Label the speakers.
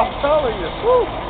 Speaker 1: I'm telling you. Woo.